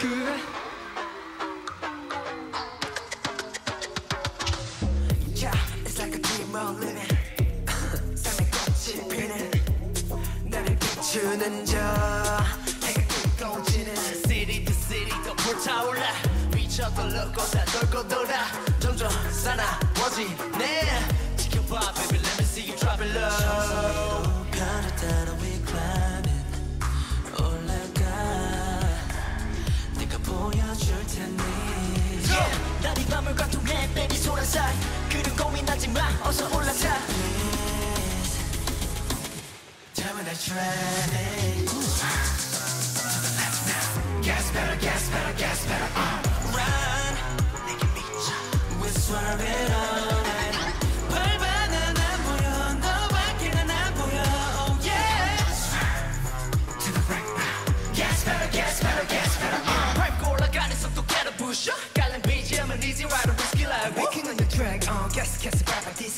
그래 Yeah, it's like a dream I'm living 삶의 꽃이 피는 나를 비추는 저 해가 뜨고 지는 City to city 더 불타올라 미쳐서 놓고 다 돌고 돌아 점점 사나워지네 그런 고민하지 마 어서 올라타 Tell me that you're ready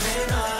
coming on.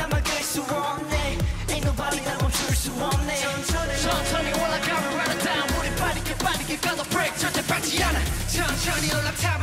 turning on the top.